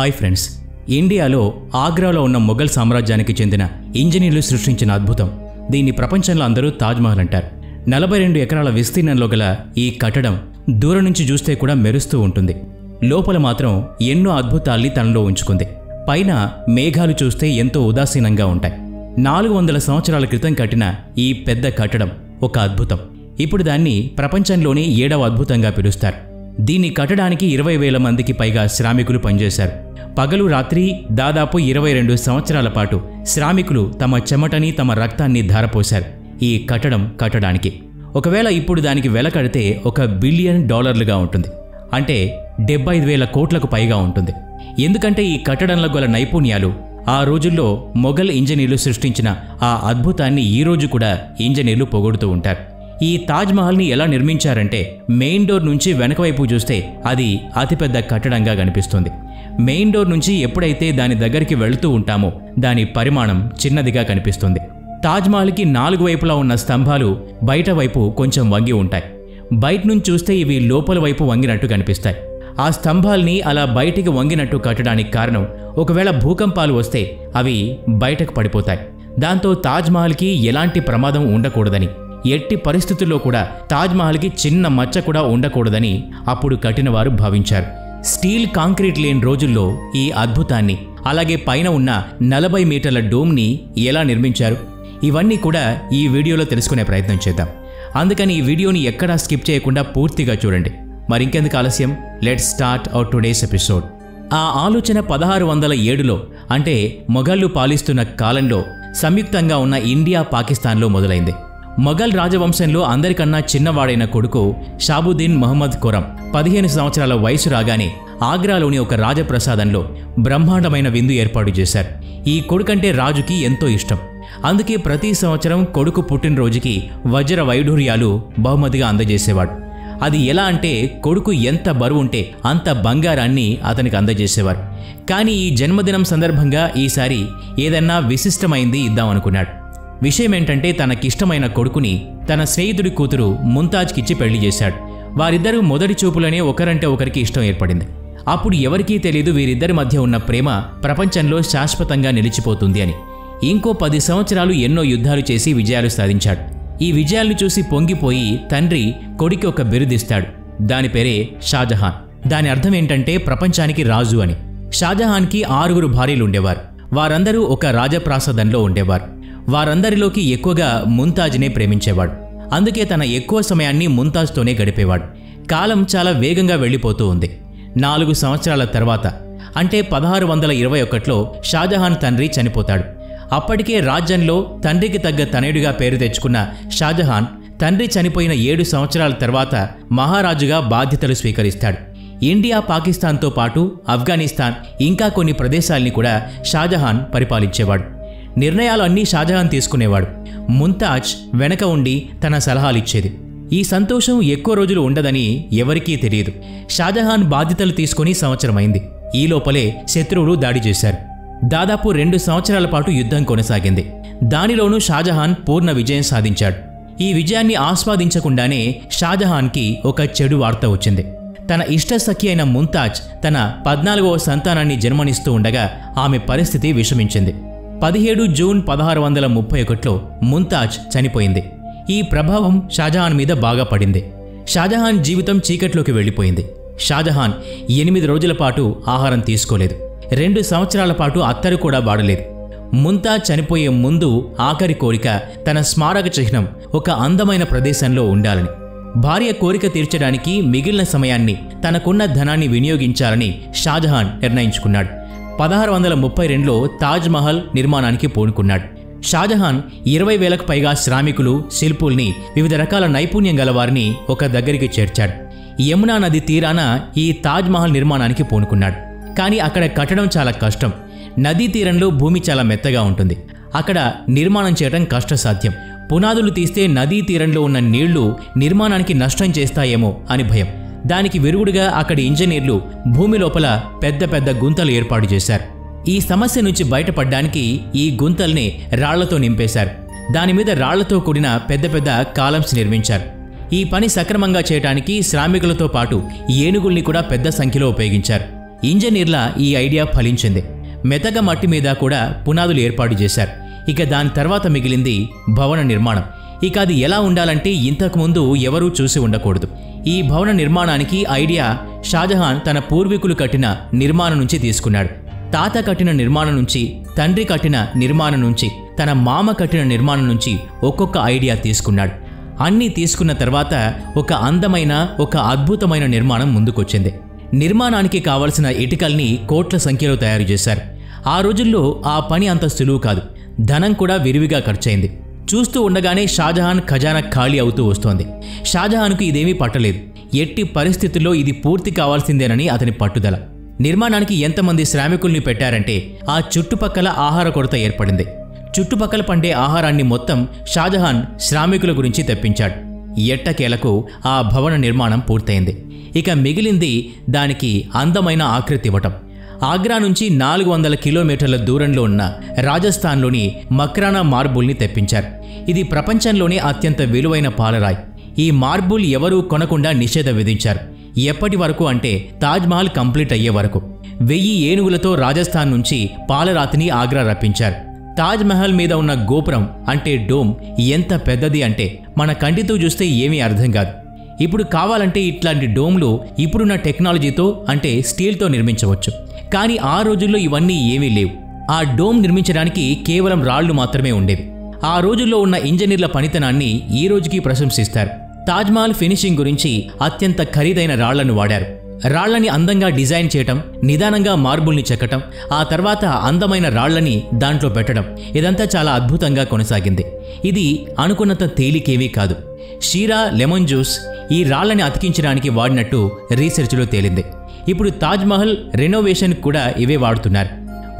Hi friends ఇండియాలో ఆగ్రాలో ఉన్న మొఘల్ సామ్రాజ్యానికి చెందిన ఇంజనీర్లు సృష్టించిన అద్భుతం. దీన్ని ప్రపంచంలో అందరూ తాజ్మహల్ అంటారు. నలభై రెండు ఎకరాల విస్తీర్ణంలో గల ఈ కట్టడం దూరం నుంచి చూస్తే కూడా మెరుస్తూ ఉంటుంది. లోపల మాత్రం ఎన్నో అద్భుతాల్ని తనలో ఉంచుకుంది. పైన మేఘాలు చూస్తే ఎంతో ఉదాసీనంగా ఉంటాయి. నాలుగు వందల సంవత్సరాల క్రితం కట్టిన ఈ పెద్ద కట్టడం ఒక అద్భుతం. ఇప్పుడు దాన్ని ప్రపంచంలోనే ఏడవ అద్భుతంగా పిలుస్తారు. దీన్ని కట్టడానికి ఇరవై వేల మందికి పైగా శ్రామికులు పనిచేశారు. పగలు రాత్రి దాదాపు ఇరవై రెండు సంవత్సరాల పాటు శ్రామికులు తమ చెమటని తమ రక్తాన్ని ధారపోశారు ఈ కట్టడం కట్టడానికి. ఒకవేళ ఇప్పుడు దానికి వెల కడితే ఒక బిలియన్ డాలర్లుగా ఉంటుంది. అంటే డెబ్బై ఐదు వేల కోట్లకు పైగా ఉంటుంది. ఎందుకంటే ఈ కట్టడంలో గల నైపుణ్యాలు ఆ రోజుల్లో మొఘల్ ఇంజనీర్లు సృష్టించిన ఆ అద్భుతాన్ని ఈ రోజు కూడా ఇంజనీర్లు పొగొడుతూ ఉంటారు. ఈ తాజ్మహల్ని ఎలా నిర్మించారంటే మెయిన్ డోర్ నుంచి వెనకవైపు చూస్తే అది అతిపెద్ద కట్టడంగా కనిపిస్తుంది. మెయిన్ డోర్ నుంచి ఎప్పుడైతే దాని దగ్గరికి వెళుతూ ఉంటామో దాని పరిమాణం చిన్నదిగా కనిపిస్తుంది. తాజ్మహల్కి నాలుగు వైపులా ఉన్న స్తంభాలు బయట వైపు కొంచెం వంగి ఉంటాయి. బయట నుంచి చూస్తే ఇవి లోపల వైపు వంగినట్టు కనిపిస్తాయి. ఆ స్తంభాల్ని అలా బయటికి వంగినట్టు కట్టడానికి కారణం ఒకవేళ భూకంపాలు వస్తే అవి బయటకు పడిపోతాయి. దాంతో తాజ్మహల్కి ఎలాంటి ప్రమాదం ఉండకూడదని ఎట్టి పరిస్థితుల్లో కూడా తాజ్మహల్కి చిన్న మచ్చ కూడా ఉండకూడదని అప్పుడు కట్టినవారు భావించారు. స్టీల్ కాంక్రీట్ లేని రోజుల్లో ఈ అద్భుతాన్ని అలాగే పైన ఉన్న నలభై మీటర్ల డోమ్ని ఎలా నిర్మించారు? ఇవన్నీ కూడా ఈ వీడియోలో తెలుసుకునే ప్రయత్నం చేద్దాం. అందుకని ఈ వీడియోని ఎక్కడా స్కిప్ చేయకుండా పూర్తిగా చూడండి. మరింకెందుకు ఆలస్యం? Let start our today's episode. ఆ ఆలోచన పదహారు వందల ఏడులో అంటే మొఘళ్ళు పాలిస్తున్న కాలంలో సంయుక్తంగా ఉన్న ఇండియా పాకిస్తాన్లో మొదలైంది. మొఘల్ రాజవంశంలో అందరికన్నా చిన్నవాడైన కొడుకు షాబుద్దీన్ మహమ్మద్ ఖురం పదిహేను సంవత్సరాల వయసు రాగానే ఆగ్రాలోని ఒక రాజప్రసాదంలో బ్రహ్మాండమైన విందు ఏర్పాటు చేశారు. ఈ కొడుకంటే రాజుకి ఎంతో ఇష్టం. అందుకే ప్రతి సంవత్సరం కొడుకు పుట్టినరోజుకి వజ్ర వైఢూర్యాలు బహుమతిగా అందజేసేవాడు. అది ఎలా అంటే కొడుకు ఎంత బరువుంటే అంత బంగారాన్ని అతనికి అందజేసేవారు. కానీ ఈ జన్మదినం సందర్భంగా ఈసారి ఏదన్నా విశిష్టమైంది ఇద్దామనుకున్నాడు. విషయం ఏంటంటే తనకిష్టమైన కొడుకుని తన స్నేహితుడి కూతురు ముంతాజ్కిచ్చి పెళ్ళి చేశాడు. వారిద్దరూ మొదటి చూపులోనే ఒకరంటే ఒకరికి ఇష్టం ఏర్పడింది. అప్పుడు ఎవరికీ తెలియదు వీరిద్దరి మధ్య ఉన్న ప్రేమ ప్రపంచంలో శాశ్వతంగా నిలిచిపోతుంది అని. ఇంకో పది సంవత్సరాలు ఎన్నో యుద్ధాలు చేసి విజయాలు సాధించాడు. ఈ విజయాలను చూసి పొంగిపోయి తండ్రి కొడుకి ఒక బిరుదిస్తాడు. దాని పేరే షాజహాన్. దాని అర్థం ఏంటంటే ప్రపంచానికి రాజు అని. షాజహాన్కి ఆరుగురు భార్యలు ఉండేవారు వారందరూ ఒక రాజప్రాసాదంలో ఉండేవారు. వారందరిలోకి ఎక్కువగా ముంతాజ్నే ప్రేమించేవాడు. అందుకే తన ఎక్కువ సమయాన్ని ముంతాజ్తోనే గడిపేవాడు. కాలం చాలా వేగంగా వెళ్ళిపోతూ ఉంది. నాలుగు సంవత్సరాల తర్వాత అంటే పదహారు వందల ఇరవై ఒకటిలో షాజహాన్ తండ్రి చనిపోతాడు. అప్పటికే రాజ్యంలో తండ్రికి తగ్గ తనయుడిగా పేరు తెచ్చుకున్న షాజహాన్ తండ్రి చనిపోయిన ఏడు సంవత్సరాల తర్వాత మహారాజుగా బాధ్యతలు స్వీకరిస్తాడు. ఇండియా పాకిస్తాన్తో పాటు ఆఫ్ఘనిస్తాన్ ఇంకా కొన్ని ప్రదేశాల్ని కూడా షాజహాన్ పరిపాలించేవాడు. నిర్ణయాలు అన్నీ షాజహాన్ తీసుకునేవాడు. ముంతాజ్ వెనక ఉండి తన సలహాలిచ్చేది. ఈ సంతోషం ఎక్కువ రోజులు ఉండదని ఎవరికీ తెలియదు. షాజహాన్ బాధ్యతలు తీసుకుని సంవత్సరమైంది. ఈ లోపలే శత్రువులు దాడి చేశారు. దాదాపు రెండు సంవత్సరాల పాటు యుద్ధం కొనసాగింది. దానిలోనూ షాజహాన్ పూర్ణ విజయం సాధించాడు. ఈ విజయాన్ని ఆస్వాదించకుండానే షాజహాన్కి ఒక చెడు వార్త వచ్చింది. తన ఇష్ట సఖి అయిన ముంతాజ్ తన పద్నాలుగవ సంతానాన్ని జన్మనిస్తూ ఉండగా ఆమె పరిస్థితి విషమించింది. పదిహేడు జూన్ పదహారు వందల ముప్పై ఒకటిలో ముంతాజ్ చనిపోయింది. ఈ ప్రభావం షాజహాన్ మీద బాగా పడింది. షాజహాన్ జీవితం చీకట్లోకి వెళ్ళిపోయింది. షాజహాన్ ఎనిమిది రోజుల పాటు ఆహారం తీసుకోలేదు. రెండు సంవత్సరాల పాటు అత్తరు కూడా వాడలేదు. ముంతా చనిపోయే ముందు ఆఖరి కోరిక తన స్మారక చిహ్నం ఒక అందమైన ప్రదేశంలో ఉండాలని. భార్య కోరిక తీర్చడానికి మిగిలిన సమయాన్ని తనకున్న ధనాన్ని వినియోగించాలని షాజహాన్ నిర్ణయించుకున్నాడు. పదహారు వందల ముప్పై రెండులో తాజ్మహల్ నిర్మాణానికి పూనుకున్నాడు. షాజహాన్ ఇరవై వేలకు పైగా శ్రామికులు శిల్పుల్ని వివిధ రకాల నైపుణ్యం గలవారిని ఒక దగ్గరికి చేర్చాడు. యమునా నది తీరాన ఈ తాజ్మహల్ నిర్మాణానికి పూనుకున్నాడు. కానీ అక్కడ కట్టడం చాలా కష్టం. నదీ తీరంలో భూమి చాలా మెత్తగా ఉంటుంది. అక్కడ నిర్మాణం చేయడం కష్టసాధ్యం. పునాదులు తీస్తే నదీ తీరంలో ఉన్న నీళ్ళు నిర్మాణానికి నష్టం చేస్తాయేమో అని భయం. దానికి విరుగుడుగా అక్కడి ఇంజనీర్లు భూమి లోపల పెద్ద పెద్ద గుంతలు ఏర్పాటు చేశారు. ఈ సమస్య నుంచి బయటపడ్డానికి ఈ గుంతల్ని రాళ్ళతో నింపేశారు. దాని మీద రాళ్ళతో కూడిన పెద్ద పెద్ద కాలమ్స్ నిర్మించారు. ఈ పని సక్రమంగా చేయడానికి శ్రామికులతో పాటు ఏనుగుల్ని కూడా పెద్ద సంఖ్యలో ఉపయోగించారు. ఇంజనీర్ల ఈ ఐడియా ఫలించింది. మెతగ మట్టి మీద కూడా పునాదులు ఏర్పాటు చేశారు. ఇక దాని తర్వాత మిగిలింది భవన నిర్మాణం. ఇక అది ఎలా ఉండాలంటే ఇంతకుముందు ఎవరూ చూసి ఉండకూడదు. ఈ భవన నిర్మాణానికి ఐడియా షాజహాన్ తన పూర్వీకులు కట్టిన నిర్మాణం నుంచి తీసుకున్నాడు. తాత కట్టిన నిర్మాణం నుంచి తండ్రి కట్టిన నిర్మాణం నుంచి తన మామ కట్టిన నిర్మాణం నుంచి ఒక్కొక్క ఐడియా తీసుకున్నాడు. అన్నీ తీసుకున్న తర్వాత ఒక అందమైన ఒక అద్భుతమైన నిర్మాణం ముందుకొచ్చింది. నిర్మాణానికి కావలసిన ఇటుకల్ని కోట్ల సంఖ్యలో తయారు చేశారు. ఆ రోజుల్లో ఆ పని అంత సులువు కాదు. ధనం కూడా విరివిగా ఖర్చయింది. చూస్తూ ఉండగానే షాజహాన్ ఖజానా ఖాళీ అవుతూ వస్తోంది. షాజహాన్కు ఇదేమీ పట్టలేదు. ఎట్టి పరిస్థితుల్లో ఇది పూర్తి కావాల్సిందేనని అతని పట్టుదల. నిర్మాణానికి ఎంతమంది శ్రామికుల్ని పెట్టారంటే ఆ చుట్టుపక్కల ఆహార కొరత ఏర్పడింది. చుట్టుపక్కల పండే ఆహారాన్ని మొత్తం షాజహాన్ శ్రామికుల గురించి తెప్పించాడు. ఎట్టకేలకు ఆ భవన నిర్మాణం పూర్తయింది. ఇక మిగిలింది దానికి అందమైన ఆకృతి ఇవ్వటం. ఆగ్రా నుంచి నాలుగు వందల కిలోమీటర్ల దూరంలో ఉన్న రాజస్థాన్లోని మక్రానా మార్బుల్ని తెప్పించారు. ఇది ప్రపంచంలోనే అత్యంత విలువైన పాలరాయి. ఈ మార్బుల్ ఎవరూ కొనకుండా నిషేధం విధించారు. ఎప్పటి వరకు అంటే తాజ్మహల్ కంప్లీట్ అయ్యే వరకు. వెయ్యి ఏనుగులతో రాజస్థాన్ నుంచి పాలరాతిని ఆగ్రా రప్పించారు. తాజ్మహల్ మీద ఉన్న గోపురం అంటే డోమ్ ఎంత పెద్దది అంటే మన కంటితో చూస్తే ఏమీ అర్థం కాదు. ఇప్పుడు కావాలంటే ఇట్లాంటి డోమ్లు ఇప్పుడున్న టెక్నాలజీతో అంటే స్టీల్తో నిర్మించవచ్చు. కానీ ఆ రోజుల్లో ఇవన్నీ ఏమీ లేవు. ఆ డోమ్ నిర్మించడానికి కేవలం రాళ్ళు మాత్రమే ఉండేవి. ఆ రోజుల్లో ఉన్న ఇంజనీర్ల పనితనాన్ని ఈ రోజుకి ప్రశంసిస్తారు. తాజ్మహల్ ఫినిషింగ్ గురించి అత్యంత ఖరీదైన రాళ్ళను వాడారు. రాళ్ళని అందంగా డిజైన్ చేయటం నిదానంగా మార్బుల్ని చెక్కటం ఆ తర్వాత అందమైన రాళ్ళని దాంట్లో పెట్టడం ఇదంతా చాలా అద్భుతంగా కొనసాగింది. ఇది అనుకున్నంత తేలికేమీ కాదు. షీరా లెమన్ జ్యూస్ ఈ రాళ్ళని అతికించడానికి వాడినట్టు రీసెర్చ్లో తేలింది. ఇప్పుడు తాజ్మహల్ రెనోవేషన్ కూడా ఇవే వాడుతున్నారు.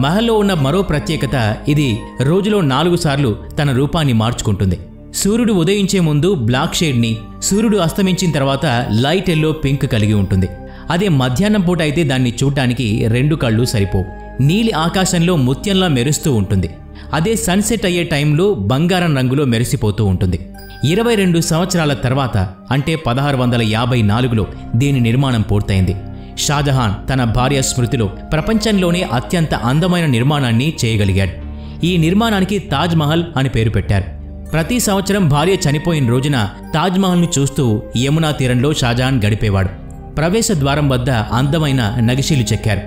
మహల్లో ఉన్న మరో ప్రత్యేకత ఇది రోజులో నాలుగు సార్లు తన రూపాన్ని మార్చుకుంటుంది. సూర్యుడు ఉదయించే ముందు బ్లాక్ షేడ్ని సూర్యుడు అస్తమించిన తర్వాత లైట్ ఎల్లో పింక్ కలిగి ఉంటుంది. అదే మధ్యాహ్నం పూట అయితే దాన్ని చూడటానికి రెండు కళ్ళు సరిపోవు. నీలి ఆకాశంలో ముత్యంలా మెరుస్తూ ఉంటుంది. అదే సన్సెట్ అయ్యే టైంలో బంగారం రంగులో మెరిసిపోతూ ఉంటుంది. ఇరవై రెండు సంవత్సరాల తర్వాత అంటే పదహారు వందల యాభై నాలుగులో దీని నిర్మాణం పూర్తయింది. షాజహాన్ తన భార్య స్మృతిలో ప్రపంచంలోనే అత్యంత అందమైన నిర్మాణాన్ని చేయగలిగాడు. ఈ నిర్మాణానికి తాజ్మహల్ అని పేరు పెట్టారు. ప్రతి సంవత్సరం భార్య చనిపోయిన రోజున తాజ్మహల్ను చూస్తూ యమునా తీరంలో షాజహాన్ గడిపేవాడు. ప్రవేశ ద్వారం వద్ద అందమైన నగిశీలు చెక్కారు.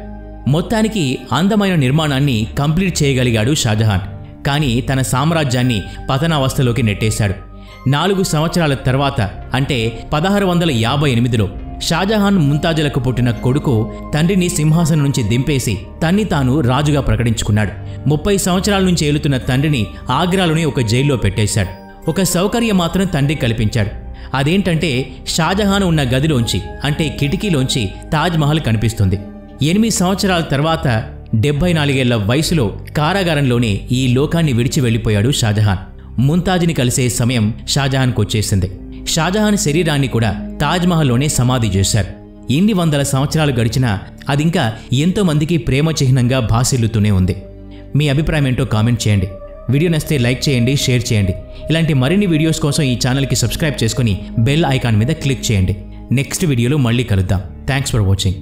మొత్తానికి అందమైన నిర్మాణాన్ని కంప్లీట్ చేయగలిగాడు షాజహాన్. కానీ తన సామ్రాజ్యాన్ని పతనావస్థలోకి నెట్టేశాడు. నాలుగు సంవత్సరాల తర్వాత అంటే పదహారు వందల యాభై ఎనిమిదిలో షాజహాన్ ముంతాజులకు పుట్టిన కొడుకు తండ్రిని సింహాసనం నుంచి దింపేసి తన్ని తాను రాజుగా ప్రకటించుకున్నాడు. ముప్పై సంవత్సరాల నుంచి ఏలుతున్న తండ్రిని ఆగ్రాలోని ఒక జైల్లో పెట్టేశాడు. ఒక సౌకర్యం మాత్రం తండ్రి కల్పించాడు. అదేంటంటే షాజహాన్ ఉన్న గదిలోంచి అంటే కిటికీలోంచి తాజ్మహల్ కనిపిస్తుంది. ఎనిమిది సంవత్సరాల తర్వాత డెబ్బై నాలుగేళ్ళ వయసులో కారాగారంలోనే ఈ లోకాన్ని విడిచి వెళ్ళిపోయాడు షాజహాన్. ముంతాజ్ని కలిసే సమయం షాజహాన్కు వచ్చేసింది. షాజహాన్ శరీరాన్ని కూడా తాజ్మహల్లోనే సమాధి చేశారు. ఇన్ని వందల సంవత్సరాలు గడిచినా అదింకా ఎంతో మందికి ప్రేమ చిహ్నంగా భాసిల్లుతూనే ఉంది. మీ అభిప్రాయం ఏంటో కామెంట్ చేయండి. వీడియో నచ్చితే లైక్ చేయండి షేర్ చేయండి. ఇలాంటి మరిన్ని వీడియోస్ కోసం ఈ ఛానల్కి సబ్స్క్రైబ్ చేసుకుని బెల్ ఐకాన్ మీద క్లిక్ చేయండి. నెక్స్ట్ వీడియోలో మళ్ళీ కలుద్దాం. Thanks for watching